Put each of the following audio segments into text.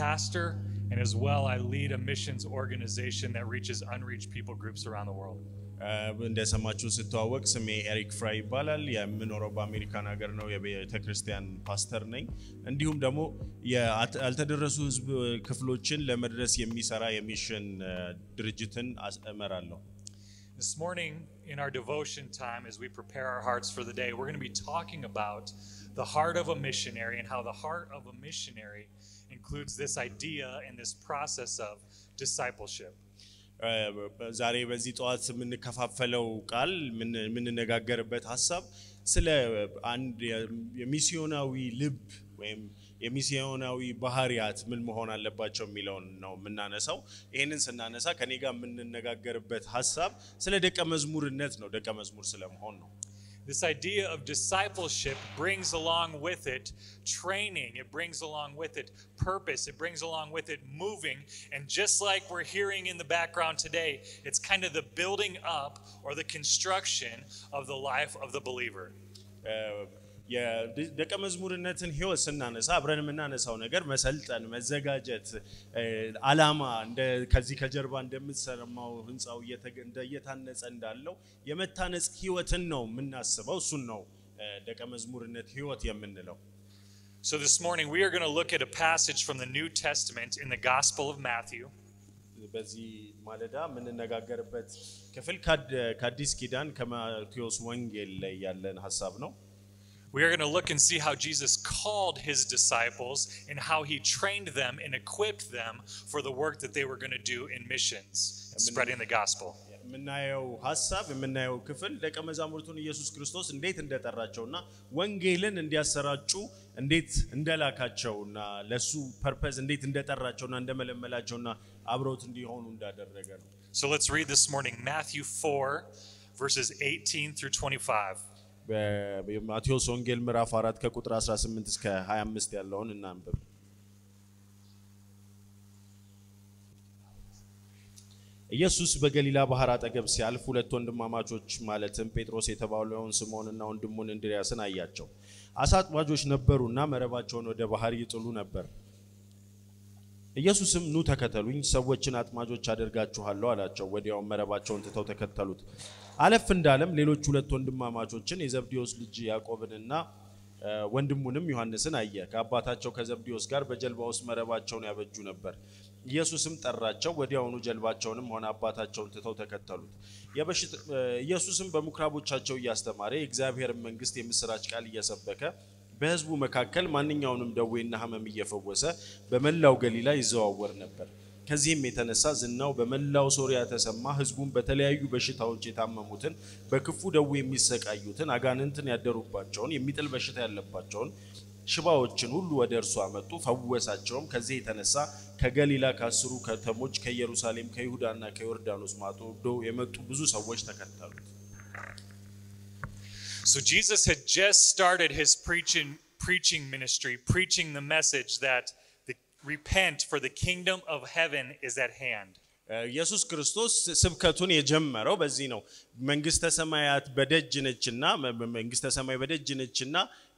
I'm a pastor, and as well, I lead a missions organization that reaches unreached people groups around the world. እንደሰማችሁ ስተዋወቅ ስሜ ኤሪክ ፍራይ ይባላል። የምኖረው በአሜሪካን ሀገር ነው። የቤተ ክርስቲያን ፓስተር ነኝ። እንዲሁም ደግሞ ያልተደረሱ ሕዝብ ክፍሎችን ለመድረስ የሚሰራ የሚሽን ድርጅትን እመራለሁ። This morning, in our devotion time, as we prepare our hearts for the day, we're going to be talking about the heart of a missionary and how the heart of a missionary includes this idea and this process of discipleship. ዛሬ በዚህ ጠዋት የምንከፋፈለው ቃል የምንነጋገርበት ሀሳብ ስለ አንድ የሚስዮናዊ ልብ ወይም የሚስዮናዊ ባህሪያት ምን መሆን አለባቸው የሚለውን ነው የምናነሳው። ይህንን ስናነሳ ከኔ ጋር የምንነጋገርበት ሀሳብ ስለ ደቀ መዝሙርነት ነው፣ ደቀ መዝሙር ስለመሆን ነው። This idea of discipleship brings along with it training, it brings along with it purpose, it brings along with it moving. And just like we're hearing in the background today, it's kind of the building up or the construction of the life of the believer. Uh, የደቀ መዝሙርነትን ህይወት ስናነሳ አብረን የምናነሳው ነገር መሰልጠን፣ መዘጋጀት፣ አላማ ከዚህ ከጀርባ እንደምትሰማው ህንፃው እየታነጸ እንዳለው የመታነጽ ህይወትን ነው የምናስበው። እሱን ነው ደቀ መዝሙርነት ህይወት የምንለው። So this morning we are going to look at a passage from the New Testament in the Gospel of Matthew. በዚህ ማለዳ የምንነጋገርበት ክፍል ከአዲስ ኪዳን ከማቴዎስ ወንጌል ላይ ያለን ሀሳብ ነው። We are going to look and see how Jesus called his disciples and how he trained them and equipped them for the work that they were going to do in missions, spreading the gospel. የምናየው ሀሳብ የምናየው ክፍል ደቀ መዛሙርቱን ኢየሱስ ክርስቶስ እንዴት እንደጠራቸውና ወንጌልን እንዲያሰራጩ እንዴት እንደላካቸውና ለሱ ፐርፐዝ እንዴት እንደጠራቸውና እንደመለመላቸውና አብረውት እንዲሆኑ እንዳደረገ ነው። So let's read this morning Matthew 4, verses 18 through 25. በማቴዎስ ወንጌል ምዕራፍ 4 ከቁጥር 18 እስከ 25 ያለውን እናንብብ። ኢየሱስ በገሊላ ባህር አጠገብ ሲያልፍ ሁለት ወንድማማቾች ማለትም ጴጥሮስ የተባለውን ስምዖንና ወንድሙን እንድርያስን አያቸው። አሳ አጥማጆች ነበሩና መረባቸውን ወደ ባህር ይጥሉ ነበር። ኢየሱስም ኑ ተከተሉኝ፣ ሰዎችን አጥማጆች አደርጋችኋለሁ አላቸው። ወዲያውም መረባቸውን ትተው ተከተሉት። አለፍ እንዳለም ሌሎች ሁለት ወንድማማቾችን የዘብዴዎስ ልጅ ያዕቆብንና ወንድሙንም ዮሐንስን አየ። ከአባታቸው ከዘብዴዎስ ጋር በጀልባ ውስጥ መረባቸውን ያበጁ ነበር። ኢየሱስም ጠራቸው። ወዲያውኑ ጀልባቸውንም ሆነ አባታቸውን ትተው ተከተሉት። ኢየሱስም በምኩራቦቻቸው እያስተማረ የእግዚአብሔርን መንግሥት የምስራች ቃል እየሰበከ በሕዝቡ መካከል ማንኛውንም ደዌና ሕመም እየፈወሰ በመላው ገሊላ ይዘዋወር ነበር። ከዚህም የተነሳ ዝናው በመላው ሶሪያ ተሰማ። ሕዝቡም በተለያዩ በሽታዎች የታመሙትን፣ በክፉ ደዌ የሚሰቃዩትን፣ አጋንንትን ያደሩባቸውን፣ የሚጥል በሽታ ያለባቸውን ሽባዎችን ሁሉ ወደ እርሱ አመጡ፣ ፈወሳቸውም። ከዚህ የተነሳ ከገሊላ ከአስሩ ከተሞች ከኢየሩሳሌም፣ ከይሁዳና ከዮርዳኖስ ማዶ የመጡ ብዙ ሰዎች ተከተሉት። So Jesus had just started his preaching preaching ministry, preaching the message that repent for the kingdom of heaven is at hand. ኢየሱስ ክርስቶስ ስብከቱን የጀመረው በዚህ ነው። መንግስተ ሰማያት በደጅ ነችና መንግስተ ሰማይ በደጅ ነችና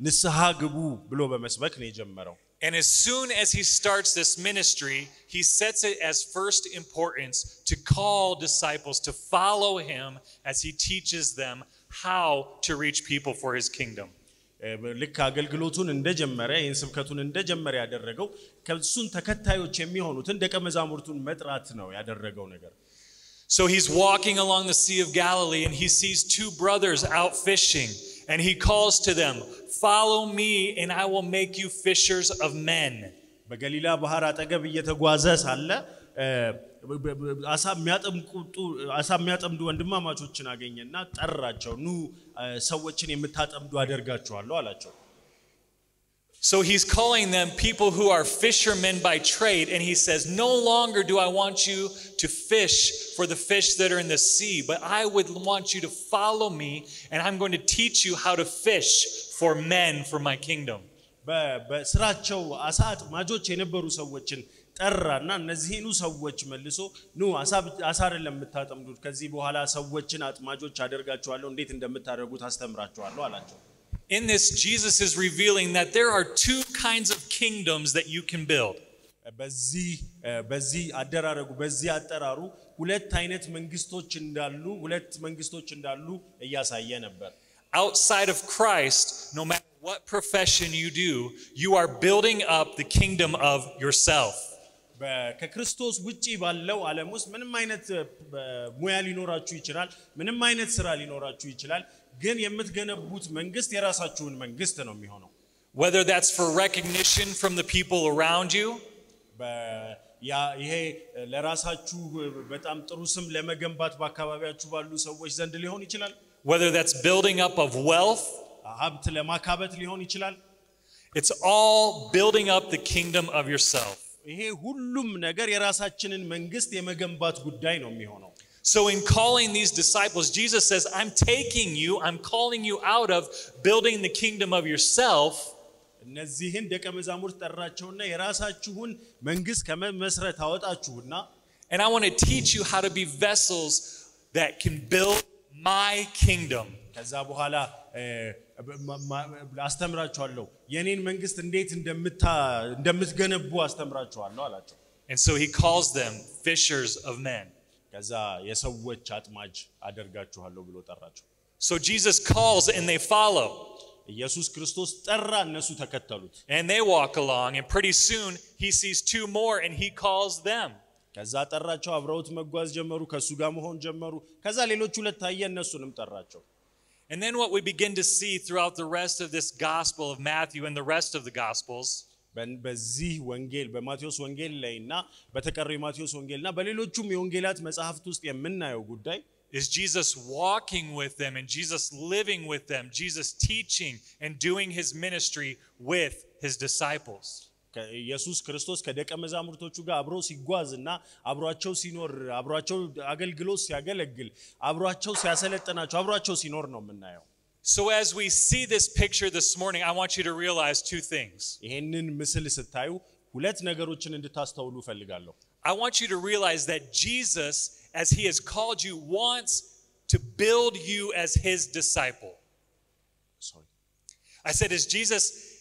ንስሐ ግቡ ብሎ በመስበክ ነው የጀመረው። And as soon as he starts this ministry, he sets it as first importance to call disciples to follow him as he teaches them how to reach people for his kingdom. ልክ አገልግሎቱን እንደጀመረ ይህን ስብከቱን እንደጀመረ ያደረገው ከሱን ተከታዮች የሚሆኑትን ደቀ መዛሙርቱን መጥራት ነው ያደረገው ነገር። So he's walking along the Sea of Galilee and he sees two brothers out fishing and he calls to them, Follow me and I will make you fishers of men. በገሊላ ባህር አጠገብ እየተጓዘ ሳለ አሳ የሚያጠምዱ ወንድማማቾችን አገኘና ጠራቸው። ኑ ሰዎችን የምታጠምዱ አደርጋችኋለሁ አላቸው። So he's calling them people who are fishermen by trade, and he says, No longer do I want you to fish for the fish that are in the sea, but I would want you to follow me, and I'm going to teach you how to fish for men for my kingdom. በስራቸው አሳ አጥማጆች የነበሩ ሰዎችን ጠራና እነዚህኑ ሰዎች መልሶ ኑ አሳ አይደለም የምታጠምዱት፣ ከዚህ በኋላ ሰዎችን አጥማጆች አደርጋችኋለሁ፣ እንዴት እንደምታደርጉት አስተምራችኋለሁ አላቸው። In this, Jesus is revealing that there are two kinds of kingdoms that you can build. በዚህ በዚህ አደራረጉ በዚህ አጠራሩ ሁለት አይነት መንግስቶች እንዳሉ ሁለት መንግስቶች እንዳሉ እያሳየ ነበር። Outside of Christ, no matter what profession you do, you are building up the kingdom of yourself. በ- ከክርስቶስ ውጪ ባለው ዓለም ውስጥ ምንም አይነት እ፣ ሙያ ሊኖራችሁ ይችላል። ምንም አይነት ስራ ሊኖራችሁ ይችላል። ግን የምትገነቡት መንግስት የራሳችሁን መንግስት ነው የሚሆነው። Whether that's for recognition from the people around you, በ- ያ- ይሄ ለራሳችሁ በጣም ጥሩ ስም ለመገንባት በአካባቢያችሁ ባሉ ሰዎች ዘንድ ሊሆን ይችላል። whether that's building up of wealth, ሀብት ለማካበት ሊሆን ይችላል። it's all building up the kingdom of yourself. ይሄ ሁሉም ነገር የራሳችንን መንግስት የመገንባት ጉዳይ ነው የሚሆነው። So, in calling these disciples, Jesus says, I'm taking you, I'm calling you out of building the kingdom of yourself እነዚህን ደቀ መዛሙርት ጠራቸውና የራሳችሁን መንግስት ከመመስረት አወጣችሁና and I want to teach you how to be vessels that can build my kingdom. ከዛ በኋላ እ፣ ማ- ማ- አስተምራችኋለሁ የኔን መንግስት እንዴት እንደምታ- እንደምትገነቡ አስተምራችኋለሁ አላቸው። And so he calls them fishers of men. ከዛ የሰዎች አጥማጅ አደርጋችኋለሁ ብሎ ጠራቸው። So Jesus calls and they follow. ኢየሱስ ክርስቶስ ጠራ፣ እነሱ ተከተሉት። And they walk along, and pretty soon he sees two more and he calls them. ከዛ ጠራቸው፣ አብረውት መጓዝ ጀመሩ፣ ከእሱ ጋር መሆን ጀመሩ። ከዛ ሌሎች ሁለት ታየ፣ እነሱንም ጠራቸው። And then what we begin to see throughout the rest of this gospel of Matthew and the rest of the gospels በን- በዚህ ወንጌል በማቴዎስ ወንጌል ላይ እና በተቀረው የማቴዎስ ወንጌል እና በሌሎቹም የወንጌላት መጽሐፍት ውስጥ የምናየው ጉዳይ is Jesus walking with them and Jesus living with them, Jesus teaching and doing his ministry with his disciples. ኢየሱስ ክርስቶስ ከደቀ መዛሙርቶቹ ጋር አብሮ ሲጓዝ እና አብሯቸው ሲኖር አብሯቸው አገልግሎት ሲያገለግል አብሯቸው ሲያሰለጥናቸው አብሯቸው ሲኖር ነው የምናየው። So, as we see this picture this morning, I want you to realize two things. ይሄንን ምስል ስታዩ ሁለት ነገሮችን እንድታስተውሉ እፈልጋለሁ። I want you to realize that Jesus, as he has called you, wants to build you as his disciple. Sorry. I said, as Jesus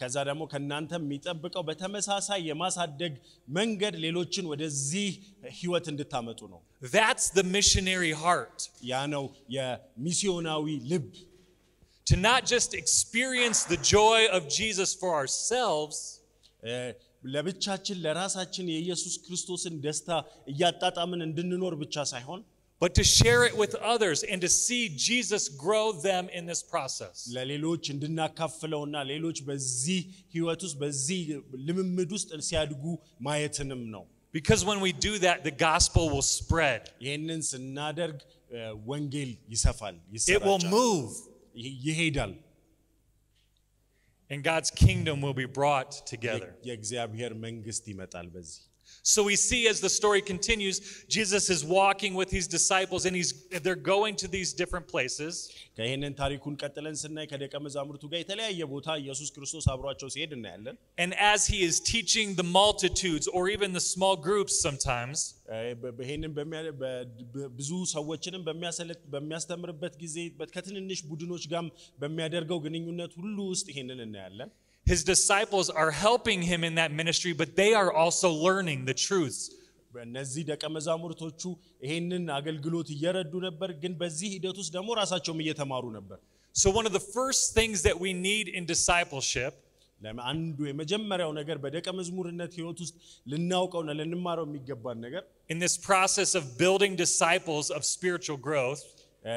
ከዛ ደግሞ ከእናንተ የሚጠብቀው በተመሳሳይ የማሳደግ መንገድ ሌሎችን ወደዚህ ህይወት እንድታመጡ ነው። That's the missionary heart. ያ ነው የሚስዮናዊ ልብ። To not just experience the joy of Jesus for ourselves, ለብቻችን ለራሳችን የኢየሱስ ክርስቶስን ደስታ እያጣጣምን እንድንኖር ብቻ ሳይሆን but to share it with others and to see Jesus grow them in this process. ለሌሎች እንድናካፍለውና ሌሎች በዚህ ህይወት ውስጥ በዚህ ልምምድ ውስጥ ሲያድጉ ማየትንም ነው። Because when we do that, the gospel will spread, ይህንን ስናደርግ እ፣ ወንጌል ይሰፋል፣ it will ይሰራጫል፣ move, ይ- ይሄዳል። and God's kingdom will be brought together. የእግዚአብሔር መንግስት ይመጣል በዚህ So we see as the story continues, Jesus is walking with his disciples and he's they're going to these different places. ከይህንን ታሪኩን ቀጥለን ስናይ ከደቀ መዛሙርቱ ጋር የተለያየ ቦታ ኢየሱስ ክርስቶስ አብሯቸው ሲሄድ እናያለን። And as he is teaching the multitudes or even the small groups sometimes, እ፣ በ- ይህንን በሚያ- በ- በ- ብዙ ሰዎችንም በሚያሰለጥ- በሚያስተምርበት ጊዜ በ- ከትንንሽ ቡድኖች ጋርም በሚያደርገው ግንኙነት ሁሉ ውስጥ ይህንን እናያለን። his disciples are helping him in that ministry, but they are also learning the truths. እነዚህ ደቀ መዛሙርቶቹ ይህንን አገልግሎት እየረዱ ነበር፣ ግን በዚህ ሂደት ውስጥ ደግሞ ራሳቸውም እየተማሩ ነበር። So one of the first things that we need in discipleship ለም- አንዱ የመጀመሪያው ነገር በደቀ መዝሙርነት ህይወት ውስጥ ልናውቀውና ልንማረው የሚገባን ነገር in this process of building disciples of spiritual growth እ፣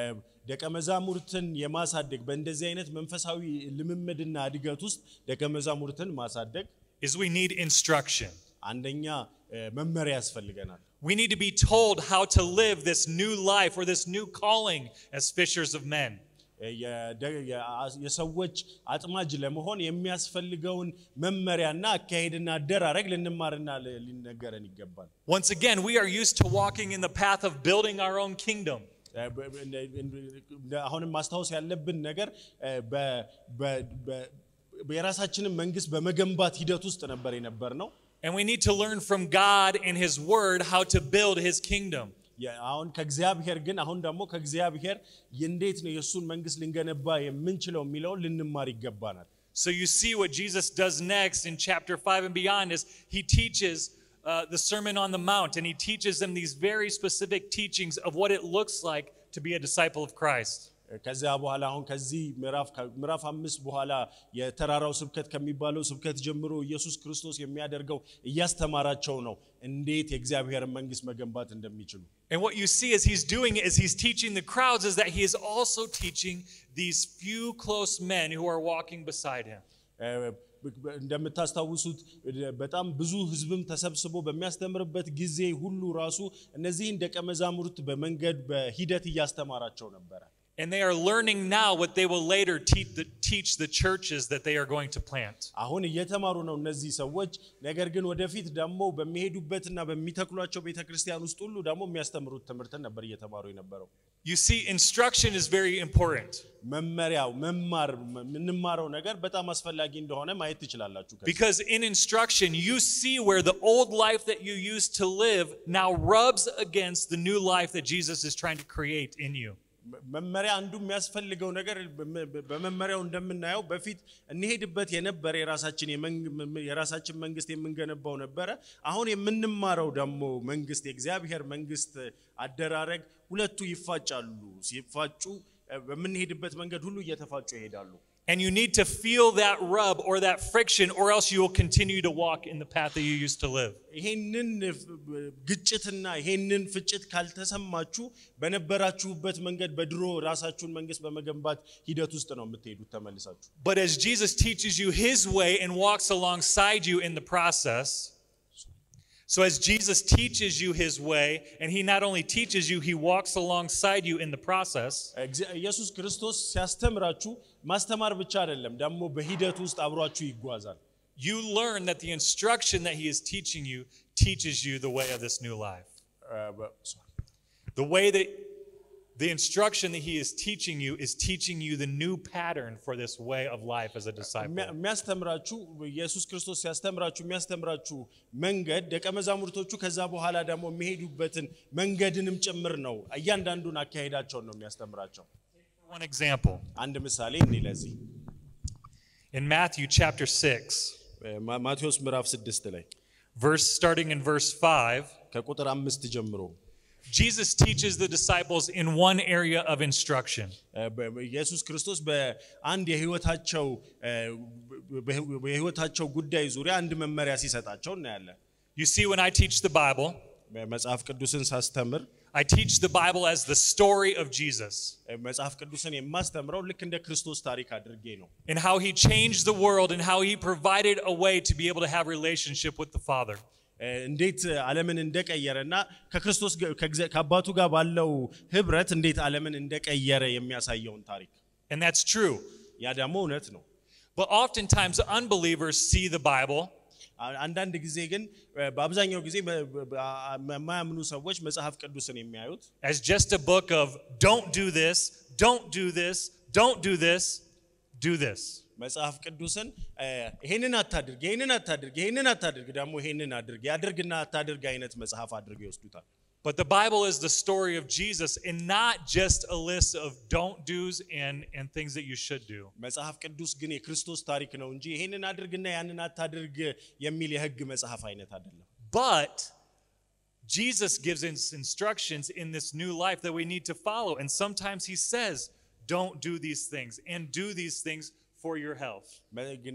ደቀ መዛሙርትን የማሳደግ በእንደዚህ አይነት መንፈሳዊ ልምምድና እድገት ውስጥ ደቀ መዛሙርትን ማሳደግ is we need instruction. አንደኛ እ፣ መመሪያ ያስፈልገናል። We need to be told how to live this new life or this new calling as fishers of men. እ፣ የደ- የአ- የሰዎች አጥማጅ ለመሆን የሚያስፈልገውን መመሪያና አካሄድና አደራረግ ልንማርና ል- ሊነገረን ይገባል። Once again, we are used to walking in the path of building our own kingdom. በ- በ- እንደ- እንደ- አሁንም ማስታወስ ያለብን ነገር እ፣ በ- በ- በ- የራሳችንን መንግስት በመገንባት ሂደት ውስጥ ነበር የነበር ነው። And we need to learn from God and His Word how to build His kingdom. የ- አሁን ከእግዚአብሔር ግን አሁን ደግሞ ከእግዚአብሔር እንዴት ነው የእሱን መንግስት ልንገነባ የምንችለው የሚለውን ልንማር ይገባናል። So you see what Jesus does next in chapter 5 and beyond is He teaches uh, the Sermon on the Mount and He teaches them these very specific teachings of what it looks like to be a disciple of Christ. ከዚያ በኋላ አሁን ከዚህ ምዕራፍ ምዕራፍ አምስት በኋላ የተራራው ስብከት ከሚባለው ስብከት ጀምሮ ኢየሱስ ክርስቶስ የሚያደርገው እያስተማራቸው ነው እንዴት የእግዚአብሔርን መንግስት መገንባት እንደሚችሉ። And what you see as he's doing it, as he's teaching the crowds, is that he is also teaching these few close men who are walking beside him. እንደምታስታውሱት በጣም ብዙ ህዝብም ተሰብስቦ በሚያስተምርበት ጊዜ ሁሉ ራሱ እነዚህን ደቀ መዛሙርት በመንገድ በሂደት እያስተማራቸው ነበረ። And they are learning now what they will later teach the, teach the churches that they are going to plant. አሁን እየተማሩ ነው እነዚህ ሰዎች። ነገር ግን ወደፊት ደግሞ በሚሄዱበትና በሚተክሏቸው ቤተ ክርስቲያን ውስጥ ሁሉ ደግሞ የሚያስተምሩት ትምህርትን ነበር እየተማሩ የነበረው። You see, instruction is very important መመሪያው መማር የምንማረው ነገር በጣም አስፈላጊ እንደሆነ ማየት ትችላላችሁ። ከዚህ because in instruction, you see where the old life that you used to live now rubs against the new life that Jesus is trying to create in you. መመሪያ አንዱ የሚያስፈልገው ነገር በመ- በመመሪያው እንደምናየው በፊት እንሄድበት የነበረ የራሳችን የራሳችን መንግስት የምንገነባው ነበረ። አሁን የምንማረው ደግሞ መንግስት የእግዚአብሔር መንግስት አደራረግ ሁለቱ ይፋጫሉ። ሲፋጩ በምንሄድበት መንገድ ሁሉ እየተፋጩ ይሄዳሉ። And you need to feel that rub or that friction, or else you will continue to walk in the path that you used to live. ይሄንን ግጭትና ይሄንን ፍጭት ካልተሰማችሁ በነበራችሁበት መንገድ በድሮ ራሳችሁን መንግስት በመገንባት ሂደት ውስጥ ነው የምትሄዱት ተመልሳችሁ። But as Jesus teaches you his way and walks alongside you in the process, so as Jesus teaches you his way, and he not only teaches you, he walks alongside you in the process, እግዚአ- ኢየሱስ ክርስቶስ ሲያስተምራችሁ ማስተማር ብቻ አይደለም፣ ደግሞ በሂደት ውስጥ አብሯችሁ ይጓዛል። you learn that the instruction that he is teaching you teaches you the way of this new life. እ፣ በ- The way that the instruction that he is teaching you is teaching you the new pattern for this way of life as a disciple. የሚያ- የሚያስተምራችሁ ኢየሱስ ክርስቶስ ሲያስተምራችሁ የሚያስተምራችሁ መንገድ ደቀ መዛሙርቶቹ ከዛ በኋላ ደግሞ የሚሄዱበትን መንገድንም ጭምር ነው። እያንዳንዱን አካሄዳቸውን ነው የሚያስተምራቸው። One example አንድ ምሳሌ እኔ ለዚህ in Matthew chapter 6, ማ- ማቴዎስ ምዕራፍ ስድስት ላይ verse starting in verse 5, ከቁጥር አምስት ጀምሮ Jesus teaches the disciples in one area of instruction. እ፣ በ- በ- ኢየሱስ ክርስቶስ በአንድ የህይወታቸው እ፣ በ- በህይወታቸው ጉዳይ ዙሪያ አንድ መመሪያ ሲሰጣቸው እናያለን። You see, when I teach the Bible, መጽሐፍ ቅዱስን ሳስተምር I teach the Bible as the story of Jesus እ፣ መጽሐፍ ቅዱስን የማስተምረው ልክ እንደ ክርስቶስ ታሪክ አድርጌ ነው። and how he changed the world and how he provided a way to be able to have relationship with the Father. እ፣ እንዴት ዓለምን እንደቀየረ እና ከክርስቶስ ጋ- ከእግዚአ- ከአባቱ ጋር ባለው ህብረት እንዴት ዓለምን እንደቀየረ የሚያሳየውን ታሪክ And that's true. ያ ደግሞ እውነት ነው። But oftentimes unbelievers see the Bible አ- አንዳንድ ጊዜ ግን እ፣ በአብዛኛው ጊዜ በ- በ- በ- የማያምኑ ሰዎች መጽሐፍ ቅዱስን የሚያዩት as just a book of don't do this, don't do this, don't do this, do this. መጽሐፍ ቅዱስን እ፣ ይሄንን አታድርግ፣ ይሄንን አታድርግ፣ ይሄንን አታድርግ፣ ደግሞ ይሄንን አድርግ፣ ያድርግና አታድርግ አይነት መጽሐፍ አድርገው ይወስዱታል። But the Bible is the story of Jesus and not just a list of don't do's and, and things that you should do. መጽሐፍ ቅዱስ ግን የክርስቶስ ታሪክ ነው እንጂ ይሄንን አድርግና ያንን አታድርግ የሚል የህግ መጽሐፍ አይነት አይደለም። But Jesus gives us instructions in this new life that we need to follow. And sometimes he says, don't do these things and do these things for your health.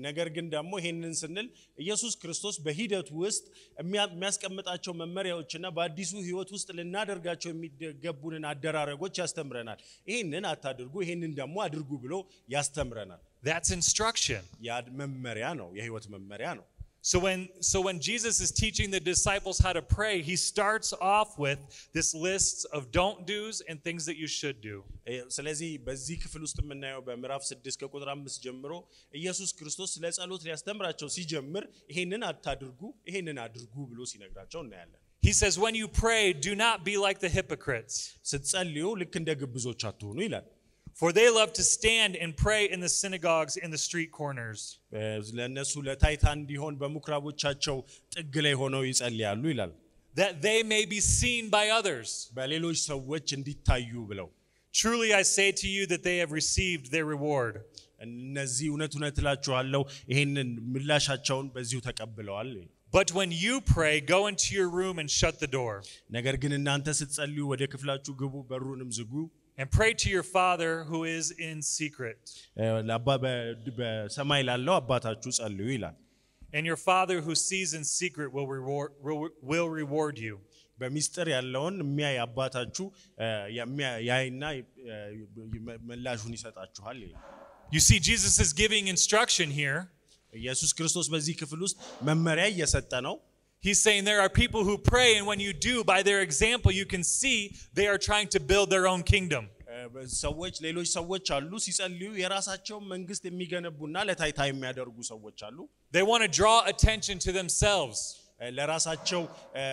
ነገር ግን ደግሞ ይሄንን ስንል ኢየሱስ ክርስቶስ በሂደቱ ውስጥ የሚያ- የሚያስቀምጣቸው መመሪያዎችና በአዲሱ ህይወት ውስጥ ልናደርጋቸው የሚገቡንን አደራረጎች ያስተምረናል። ይሄንን አታድርጉ፣ ይሄንን ደግሞ አድርጉ ብሎ ያስተምረናል። That's instruction. ያ መመሪያ ነው፣ የህይወት መመሪያ ነው። So when so when Jesus is teaching the disciples how to pray, he starts off with this list of don't do's and things that you should do. እ፣ ስለዚህ በዚህ ክፍል ውስጥ የምናየው በምዕራፍ ስድስት ከቁጥር አምስት ጀምሮ ኢየሱስ ክርስቶስ ስለ ጸሎት ሊያስተምራቸው ሲጀምር ይሄንን አታድርጉ፣ ይሄንን አድርጉ ብሎ ሲነግራቸው እናያለን። He says, When you pray, do not be like the hypocrites, ስትጸልዩ ልክ እንደ ግብዞች አትሆኑ ይላል። for they love to stand and pray in the synagogues and the street corners, እ፣ ለእነሱ ለታይታ እንዲሆን በምኩራቦቻቸው ጥግ ላይ ሆነው ይጸልያሉ ይላል። that they may be seen by others. በሌሎች ሰዎች እንዲታዩ ብለው Truly I say to you that they have received their reward. እነዚህ እውነት እውነት እላችኋለሁ ይህንን ምላሻቸውን በዚሁ ተቀብለዋል። But when you pray, go into your room and shut the door, ነገር ግን እናንተ ስትጸልዩ ወደ ክፍላችሁ ግቡ፣ በሩንም ዝጉ፣ and pray to your Father who is in secret. እ፣ ለአባ- በ- በሰማይ ላለው አባታችሁ ጸልዩ ይላል። And your Father who sees in secret will reward, will reward you. በሚስጥር ያለውን የሚያይ አባታችሁ እ፣ የሚያ- ያይና እ፣ ምላሹን ይሰጣችኋል ይላል። You see, Jesus is giving instruction here. ኢየሱስ ክርስቶስ በዚህ ክፍል ውስጥ መመሪያ እየሰጠ ነው። He's saying there are people who pray, and when you do, by their example, you can see they are trying to build their own kingdom. እ፣ ሰዎች ሌሎች ሰዎች አሉ ሲጸልዩ የራሳቸውን መንግስት የሚገነቡና ለታይታ የሚያደርጉ ሰዎች አሉ። They want to draw attention to themselves. እ፣ ለራሳቸው እ፣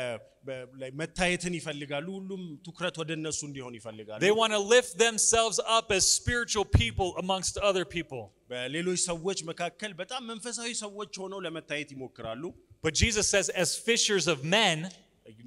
በ- ላይ መታየትን ይፈልጋሉ። ሁሉም ትኩረት ወደ እነሱ እንዲሆን ይፈልጋሉ። They want to lift themselves up as spiritual people amongst other people. በሌሎች ሰዎች መካከል በጣም መንፈሳዊ ሰዎች ሆነው ለመታየት ይሞክራሉ። But Jesus says, as fishers of men,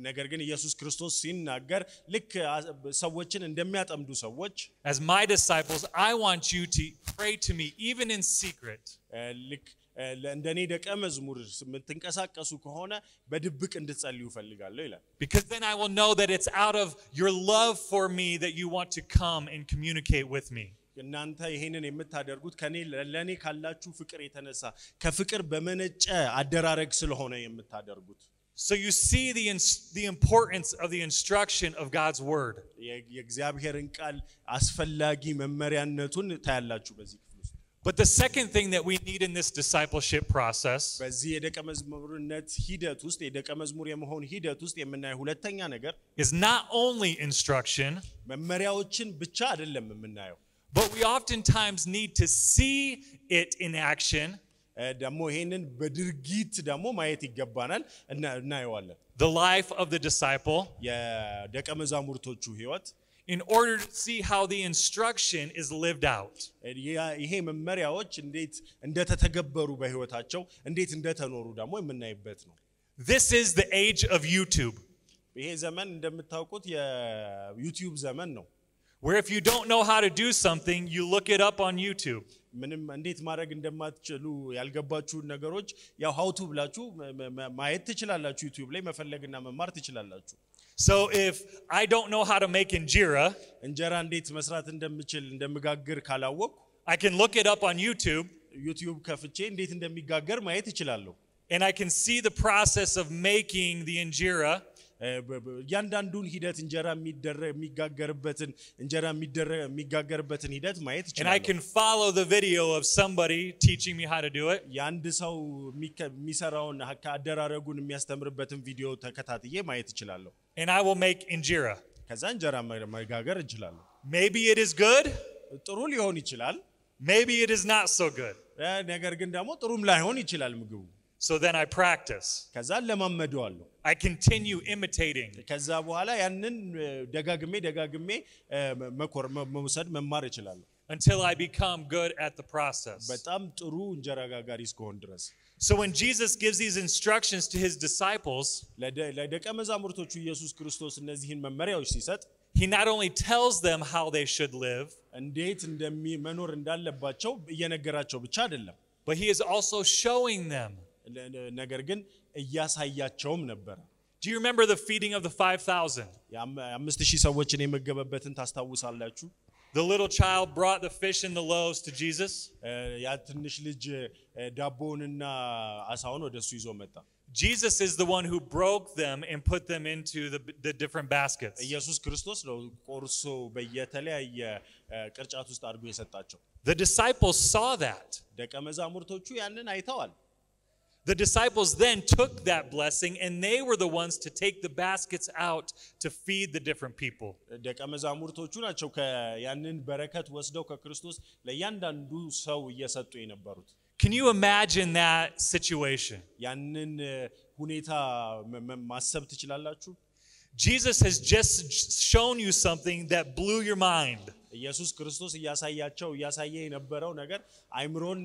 ነገር ግን ኢየሱስ ክርስቶስ ሲናገር ልክ አ- ሰዎችን እንደሚያጠምዱ ሰዎች as my disciples, I want you to pray to me, even in secret. እ፣ ልክ እ፣ እንደ እኔ ደቀ መዝሙር የምትንቀሳቀሱ ከሆነ በድብቅ እንድትጸልዩ እፈልጋለሁ ይላል። Because then I will know that it's out of your love for me that you want to come and communicate with me. እናንተ ይሄንን የምታደርጉት ከኔ ለእኔ ካላችሁ ፍቅር የተነሳ ከፍቅር በመነጨ አደራረግ ስለሆነ የምታደርጉት So you see the, the importance of the instruction of God's word. የእግዚአብሔርን ቃል አስፈላጊ መመሪያነቱን ታያላችሁ በዚህ ክፍል ውስጥ። But the second thing that we need in this discipleship process በዚህ የደቀ መዝሙርነት ሂደት ውስጥ የደቀ መዝሙር የመሆን ሂደት ውስጥ የምናየው ሁለተኛ ነገር is not only instruction, መመሪያዎችን ብቻ አይደለም የምናየው but we oftentimes need to see it in action. The life of the disciple. In order to see how the instruction is lived out. This is the age of YouTube. ይሄ ዘመን እንደምታውቁት የዩቲዩብ ዘመን ነው። where if you don't know how to do something, you look it up on YouTube. ምንም እንዴት ማድረግ እንደማትችሉ ያልገባችሁን ነገሮች ያው ሀውቱ ብላችሁ መ- መ- ማየት ትችላላችሁ። ዩቲዩብ ላይ መፈለግና መማር ትችላላችሁ። So if I don't know how to make injera, እንጀራ እንዴት መስራት እንደምችል እንደምጋግር ካላወቅኩ I can look it up on YouTube ዩቲዩብ ከፍቼ እንዴት እንደሚጋገር ማየት እችላለሁ። and I can see the process of making the injera እ፣ በ- በ- እያንዳንዱን ሂደት እንጀራ የሚጋገርበትን እንጀራ የሚጋገርበትን ሂደት ማየት ይችላል። የአንድ ሰው የሚሰራውን አደራረጉን የሚያስተምርበትን ቪዲዮ ተከታትዬ ማየት እችላለሁ። ከዛ እንጀራ መጋገር እችላለሁ። ጥሩ ሊሆን ይችላል። ነገር ግን ደግሞ ጥሩም ላይሆን ይችላል ምግቡ So then I practice. ከዛ ለማመደዋለሁ። I continue imitating. ከዛ በኋላ ያንን እ፣ ደጋግሜ ደጋግሜ እ፣ መኮር መ- መውሰድ መማር እችላለሁ። until I become good at the process. በጣም ጥሩ እንጀራ ጋጋሪ እስከሆን ድረስ So when Jesus gives these instructions to his disciples, ለደ- ለደቀ መዛሙርቶቹ ኢየሱስ ክርስቶስ እነዚህን መመሪያዎች ሲሰጥ he not only tells them how they should live, እንዴት እንደሚ መኖር እንዳለባቸው እየነገራቸው ብቻ አይደለም፣ but he is also showing them. ለ- ለ- ነገር ግን እያሳያቸውም ነበረ። Do you remember the feeding of the 5,000? የአም- አምስት ሺህ ሰዎችን የመገበበትን ታስታውሳላችሁ? The little child brought the fish and the loaves to Jesus. እ፣ ያ ትንሽ ልጅ እ፣ ዳቦውንና አሳውን ወደ እሱ ይዞ መጣ። Jesus is the one who broke them and put them into the, the different baskets. ኢየሱስ ክርስቶስ ነው ቆርሶ በየተለያየ እ፣ ቅርጫት ውስጥ አድርጎ የሰጣቸው። The disciples saw that. The disciples then took that blessing and they were the ones to take the baskets out to feed the different people. ደቀ መዛሙርቶቹ ናቸው ከ- ያንን በረከት ወስደው ከክርስቶስ ለእያንዳንዱ ሰው እየሰጡ የነበሩት። Can you imagine that situation? ያንን እ፣ ሁኔታ መ- መ- ማሰብ ትችላላችሁ? Jesus has just shown you something that blew your mind. ኢየሱስ ክርስቶስ እያሳያቸው እያሳየ የነበረው ነገር አይምሮን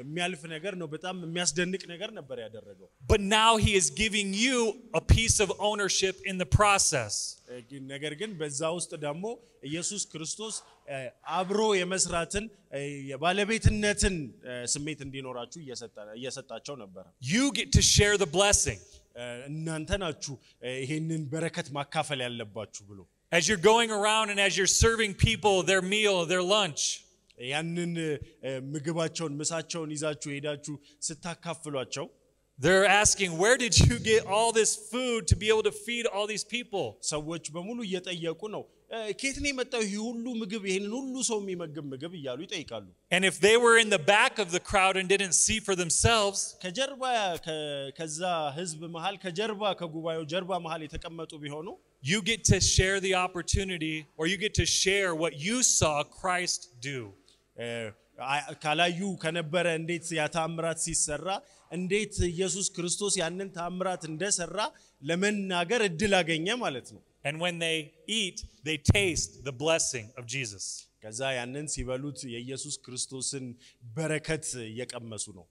የሚያልፍ ነገር ነው። በጣም የሚያስደንቅ ነገር ነበር ያደረገው። But now he is giving you a piece of ownership in the process. ነገር ግን በዛ ውስጥ ደግሞ ኢየሱስ ክርስቶስ አብሮ የመስራትን የባለቤትነትን ስሜት እንዲኖራችሁ እየሰጣቸው ነበረ። You get to share the blessing. እናንተ ናችሁ እ፣ ይሄንን በረከት ማካፈል ያለባችሁ ብሎ As you're going around and as you're serving people their meal, their lunch, ያንን እ፣ ምግባቸውን ምሳቸውን ይዛችሁ ሄዳችሁ ስታካፍሏቸው they're asking, Where did you get all this food to be able to feed all these people? ሰዎች በሙሉ እየጠየቁ ነው እ፣ ከየት ነው የመጣው ይህ ሁሉ ምግብ ይህንን ሁሉ ሰው የሚመግብ ምግብ እያሉ ይጠይቃሉ። And if they were in the back of the crowd and didn't see for themselves, ከጀርባ ከ- ከዛ ህዝብ መሃል ከጀርባ ከጉባኤው ጀርባ መሃል የተቀመጡ ቢሆኑ you get to share the opportunity or you get to share what you saw Christ do. እ፣ አ- ካላዩ ከነበረ እንዴት ያ ታምራት ሲሰራ እንዴት ኢየሱስ ክርስቶስ ያንን ታምራት እንደሰራ ለመናገር እድል አገኘ ማለት ነው። And when they eat, they taste the blessing of Jesus. ከዛ ያንን ሲበሉት የኢየሱስ ክርስቶስን በረከት እየቀመሱ ነው።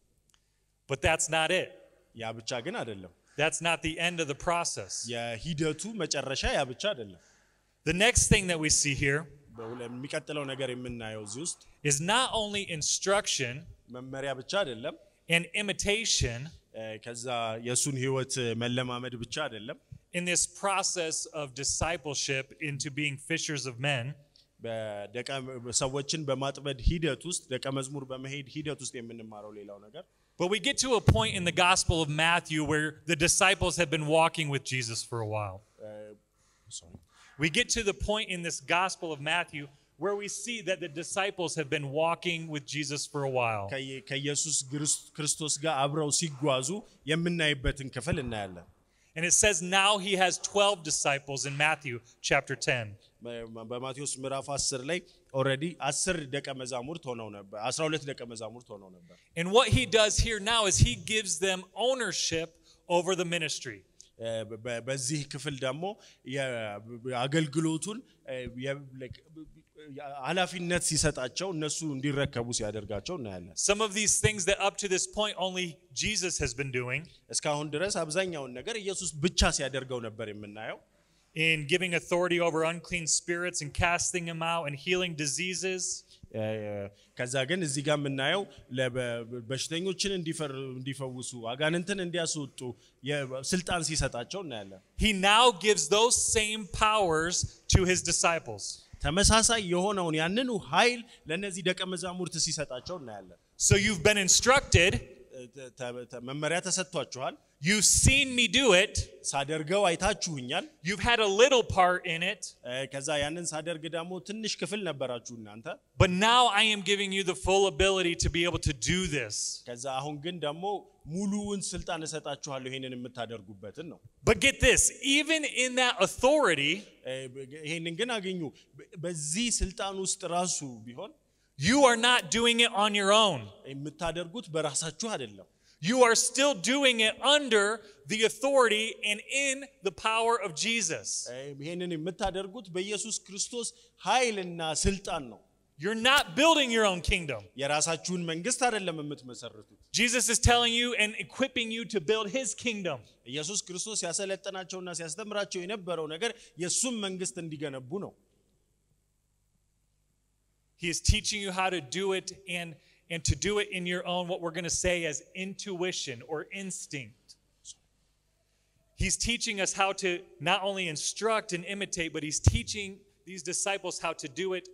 But that's not it. ያ ብቻ ግን አይደለም። That's not the end of the process. የሂደቱ መጨረሻ ያ ብቻ አይደለም። The next thing that we see here በሁለ- የሚቀጥለው ነገር የምናየው እዚህ ውስጥ is not only instruction መመሪያ ብቻ አይደለም። and imitation እ፣ ከዛ የእሱን ህይወት መለማመድ ብቻ አይደለም። in this process of discipleship into being fishers of men, በደቀ ሰዎችን በማጥመድ ሂደት ውስጥ ደቀ መዝሙር በመሄድ ሂደት ውስጥ የምንማረው ሌላው ነገር but we get to a point in the Gospel of Matthew where the disciples have been walking with Jesus for a while. We get to the point in this Gospel of Matthew where we see that the disciples have been walking with Jesus for a while. And it says now he has 12 disciples in Matthew chapter 10. በ- በማቴዎስ ምዕራፍ 10 ላይ ኦልሬዲ 10 ደቀ መዛሙርት ሆነው ነበር 12 ደቀ መዛሙርት ሆነው ነበር። And what he does here now is he gives them ownership over the ministry. በዚህ ክፍል ደግሞ አገልግሎቱን ኃላፊነት ሲሰጣቸው እነሱ እንዲረከቡ ሲያደርጋቸው እናያለን። Some of these things that up to this point only Jesus has been doing እስካሁን ድረስ አብዛኛውን ነገር ኢየሱስ ብቻ ሲያደርገው ነበር የምናየው። in giving authority over unclean spirits and casting them out and healing diseases. እ፣ ከዛ ግን እዚህ ጋር የምናየው ለበ- በሽተኞችን እንዲፈር- እንዲፈውሱ አጋንንትን እንዲያስወጡ የ- ስልጣን ሲሰጣቸው እናያለን። He now gives those same powers to his disciples. ተመሳሳይ የሆነውን ያንኑ ኃይል ለእነዚህ ደቀ መዛሙርት ሲሰጣቸው እናያለን። So you've been instructed, ተ- ተ- ተ- መመሪያ ተሰጥቷችኋል። you've seen me do it, ሳደርገው አይታችሁኛል። you've had a little part in it, ከዛ ያንን ሳደርግ ደግሞ ትንሽ ክፍል ነበራችሁ እናንተ። but now I am giving you the full ability to be able to do this. ከዛ አሁን ግን ደግሞ ሙሉውን ስልጣን እሰጣችኋለሁ ይሄንን የምታደርጉበትን ነው። But get this, even in that authority, ይሄንን ግን አገኙ። በዚህ ስልጣን ውስጥ ራሱ ቢሆን you are not doing it on your own. የምታደርጉት በራሳችሁ አይደለም። You are still doing it under the authority and in the power of Jesus. እ፣ ይሄንን የምታደርጉት በኢየሱስ ክርስቶስ ኃይልና ስልጣን ነው። You're not building your own kingdom. የራሳችሁን መንግስት አይደለም የምትመሰርቱት። Jesus is telling you and equipping you to build his kingdom. ኢየሱስ ክርስቶስ ያሰለጠናቸውና ሲያስተምራቸው የነበረው ነገር የእሱም መንግስት እንዲገነቡ ነው። he is teaching you how to do it and, and to do it in your own, what we're going to say as intuition or instinct. He's teaching us how to not only instruct and imitate, but he's teaching these disciples how to do it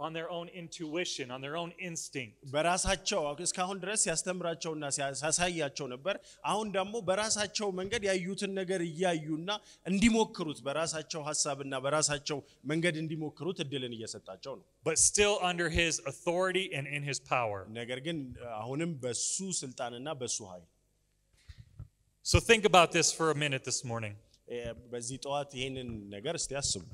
on their own intuition, on their own instinct. በራሳቸው እስካሁን ድረስ ሲያስተምራቸውና ሲያ- ሲያሳያቸው ነበር። አሁን ደግሞ በራሳቸው መንገድ ያዩትን ነገር እያዩና እንዲሞክሩት በራሳቸው ሀሳብና በራሳቸው መንገድ እንዲሞክሩት እድልን እየሰጣቸው ነው። but still under his authority and in his power. ነገር ግን አሁንም በሱ ስልጣንና በሱ ኃይል So think about this for a minute this morning. እ፣ በዚህ ጠዋት ይሄንን ነገር እስቲ አስቡ።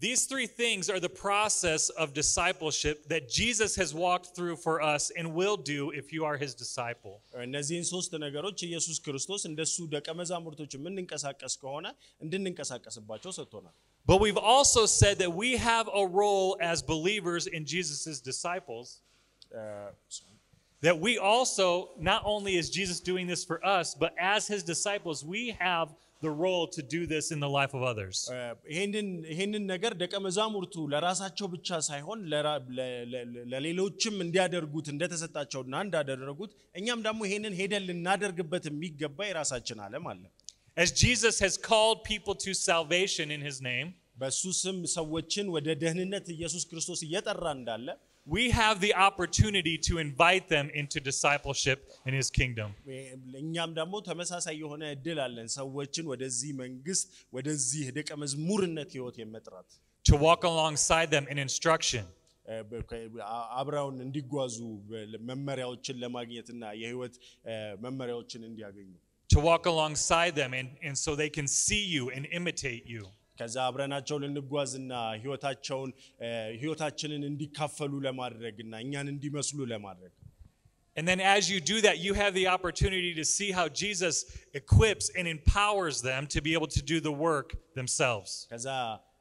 These three things are the process of discipleship that Jesus has walked through for us and will do if you are his disciple. እነዚህን ሶስት ነገሮች ኢየሱስ ክርስቶስ እንደሱ ደቀ መዛሙርቶች የምንንቀሳቀስ ከሆነ እንድንንቀሳቀስባቸው ሰጥቶናል። But we've also said that we have a role as believers in Jesus' disciples. That we also, not only is Jesus doing this for us, but as his disciples, we have the role to do this in the life of others. ይሄንን ይሄንን ነገር ደቀ መዛሙርቱ ለራሳቸው ብቻ ሳይሆን ለሌሎችም እንዲያደርጉት እንደተሰጣቸውና እንዳደረጉት እኛም ደግሞ ይሄንን ሄደን ልናደርግበት የሚገባ የራሳችን ዓለም አለ። As Jesus has called people to salvation in his name, በሱ ስም ሰዎችን ወደ ደህንነት ኢየሱስ ክርስቶስ እየጠራ እንዳለ we have the opportunity to invite them into discipleship in his kingdom. እኛም ደግሞ ተመሳሳይ የሆነ እድል አለን ሰዎችን ወደዚህ መንግስት ወደዚህ ደቀ መዝሙርነት ህይወት የመጥራት to walk alongside them in instruction, እ፣ በ- ከ- አ- አብረውን እንዲጓዙ በ- መመሪያዎችን ለማግኘትና የህይወት እ፣ መመሪያዎችን እንዲያገኙ to walk alongside them and, and so they can see you and imitate you. ከዛ አብረናቸው ልንጓዝና ህይወታቸውን እ፣ ህይወታችንን እንዲካፈሉ ለማድረግና እኛን እንዲመስሉ ለማድረግ And then as you do that, you have the opportunity to see how Jesus equips and empowers them to be able to do the work themselves. ከዛ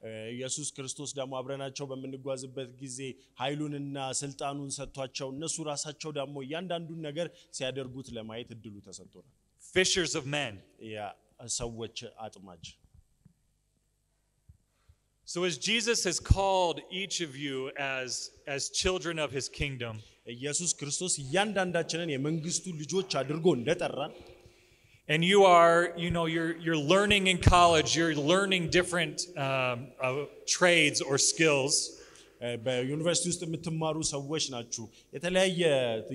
እ፣ ኢየሱስ ክርስቶስ ደግሞ አብረናቸው በምንጓዝበት ጊዜ ኃይሉንና ስልጣኑን ሰጥቷቸው እነሱ ራሳቸው ደግሞ እያንዳንዱን ነገር ሲያደርጉት ለማየት እድሉ ተሰጥቶናል። Fishers of men. ያ ሰዎች አጥማጅ So as Jesus has called each of you as, as children of his kingdom, ኢየሱስ ክርስቶስ እያንዳንዳችንን የመንግስቱ ልጆች አድርጎ እንደጠራን and you are, you know, you're, you're learning in college, you're learning different um, uh, trades or skills. እ፣ በዩኒቨርሲቲ ውስጥ የምትማሩ ሰዎች ናችሁ። የተለያየ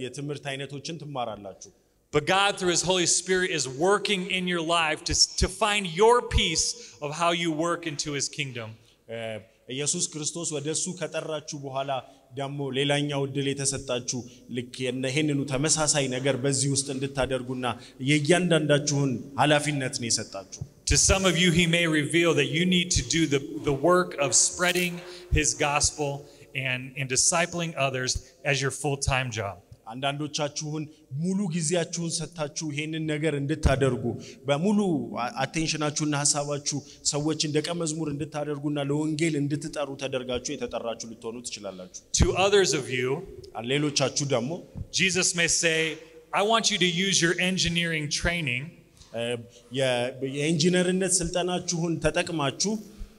የትምህርት አይነቶችን ትማራላችሁ። But God, through His Holy Spirit, is working in your life to, to find your piece of how you work into His kingdom. እ፣ ኢየሱስ ክርስቶስ ወደ እሱ ከጠራችሁ በኋላ ደግሞ ሌላኛው እድል የተሰጣችሁ ልክ የነ- ይህንኑ ተመሳሳይ ነገር በዚህ ውስጥ እንድታደርጉና የእያንዳንዳችሁን ኃላፊነት ነው የሰጣችሁ። To some of you, He may reveal that you need to do the, the work of spreading His gospel and, and discipling others as your full time job. አንዳንዶቻችሁን ሙሉ ጊዜያችሁን ሰጥታችሁ ይሄንን ነገር እንድታደርጉ በሙሉ አቴንሽናችሁና ሀሳባችሁ ሰዎችን ደቀ መዝሙር እንድታደርጉና ለወንጌል እንድትጠሩ ተደርጋችሁ የተጠራችሁ ልትሆኑ ትችላላችሁ። To others of you, ሌሎቻችሁ ደግሞ Jesus may say, I want you to use your engineering training, የኢንጂነርነት ስልጠናችሁን ተጠቅማችሁ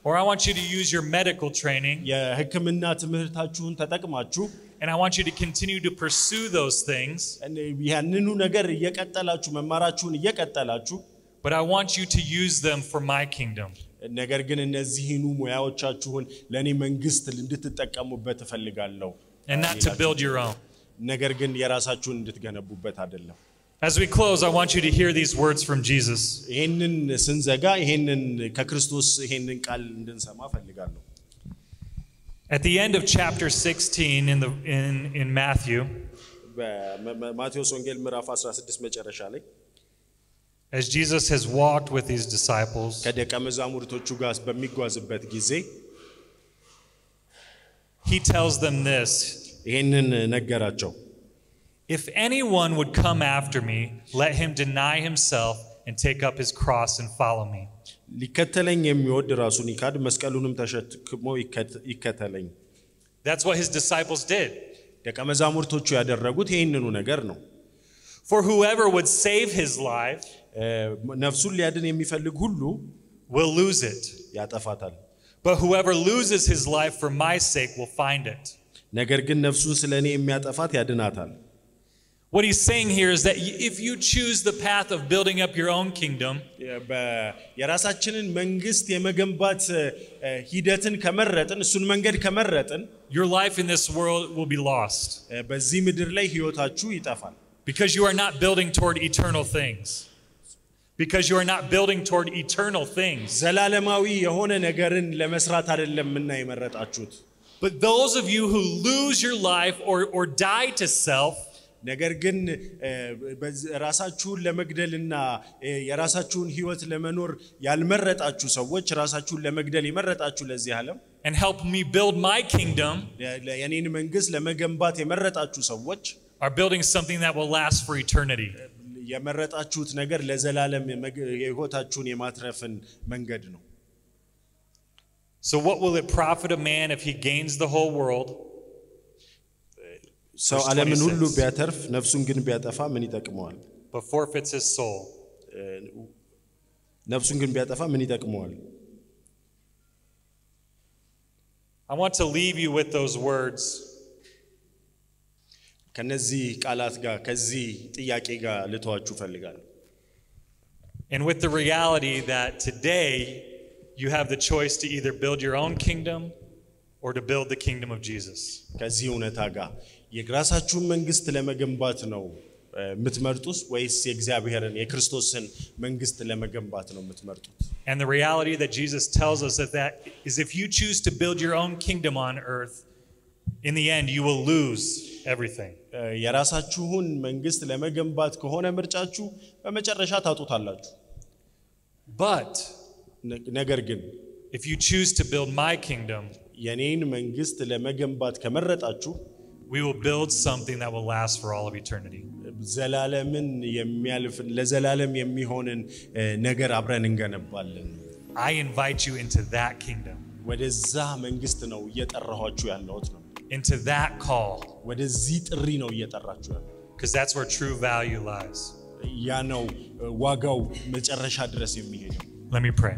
or I want you to use your medical training, የሕክምና ትምህርታችሁን ተጠቅማችሁ and I want you to continue to pursue those things. ያንኑ ነገር እየቀጠላችሁ መማራችሁን እየቀጠላችሁ But I want you to use them for my kingdom. ነገር ግን እነዚህኑ ሙያዎቻችሁን ለእኔ መንግስት እንድትጠቀሙበት እፈልጋለሁ and not to build your own. ነገር ግን የራሳችሁን እንድትገነቡበት አይደለም። As we close, I want you to hear these words from Jesus. ይሄንን ስንዘጋ ይሄንን ከክርስቶስ ይሄንን ቃል እንድንሰማ እፈልጋለሁ። At the end of chapter 16 in, the, in, in Matthew, as Jesus has walked with his disciples, he tells them this. If anyone would come after me, let him deny himself and take up his cross and follow me. ሊከተለኝ የሚወድ ራሱን ይካድ መስቀሉንም ተሸክሞ ይከት- ይከተለኝ። That's what his disciples did. ደቀ መዛሙርቶቹ ያደረጉት ይህንኑ ነገር ነው። For whoever would save his life እ፣ ነፍሱን ሊያድን የሚፈልግ ሁሉ will lose it. ያጠፋታል። But whoever loses his life for my sake will find it. ነገር ግን ነፍሱን ስለ እኔ የሚያጠፋት ያድናታል። What he's saying here is that y- if you choose the path of building up your own kingdom, በ- የራሳችንን መንግስት የመገንባት እ፣ ሂደትን ከመረጥን እሱን መንገድ ከመረጥን your life in this world will be lost እ፣ በዚህ ምድር ላይ ህይወታችሁ ይጠፋል። because you are not building toward eternal things. Because you are not building toward eternal things. ዘላለማዊ የሆነ ነገርን ለመስራት አይደለም እና የመረጣችሁት But those of you who lose your life or, or die to self, ነገር ግን ራሳችሁን ለመግደልና የራሳችሁን ህይወት ለመኖር ያልመረጣችሁ ሰዎች ራሳችሁን ለመግደል የመረጣችሁ ለዚህ ዓለም and help me build my kingdom የኔን መንግስት ለመገንባት የመረጣችሁ ሰዎች are building something that will last for eternity. የመረጣችሁት ነገር ለዘላለም የህይወታችሁን የማትረፍን መንገድ ነው። So, what will it profit a man if he gains the whole world ሰው Verse ዓለምን ሁሉ 26 ቢያተርፍ ነፍሱን ግን ቢያጠፋ ምን ይጠቅመዋል? but forfeits his soul? ነፍሱን ግን ቢያጠፋ ምን ይጠቅመዋል? I want to leave you with those words ከነዚህ ቃላት ጋር ከዚህ ጥያቄ ጋር ልተዋችሁ እፈልጋለሁ። and with the reality that today you have the choice to either build your own kingdom or to build the kingdom of Jesus. የራሳችሁን መንግስት ለመገንባት ነው የምትመርጡት ወይስ የእግዚአብሔርን የክርስቶስን መንግስት ለመገንባት ነው የምትመርጡት? And the reality that Jesus tells us that that is if you choose to build your own kingdom on earth, in the end you will lose everything. የራሳችሁን መንግስት ለመገንባት ከሆነ ምርጫችሁ በመጨረሻ ታጡታላችሁ። But ነገር ግን if you choose to build my kingdom, የኔን መንግስት ለመገንባት ከመረጣችሁ we will build something that will last for all of eternity. ዘላለምን የሚያልፍ ለዘላለም የሚሆንን እ፣ ነገር አብረን እንገነባለን። I invite you into that kingdom, ወደዛ መንግስት ነው እየጠራኋችሁ ያለሁት ነው። into that call, ወደዚህ ጥሪ ነው እየጠራችሁ ያለው። because that's where true value lies. ያ ነው እ፣ ዋጋው መጨረሻ ድረስ የሚሄደው። Let me pray.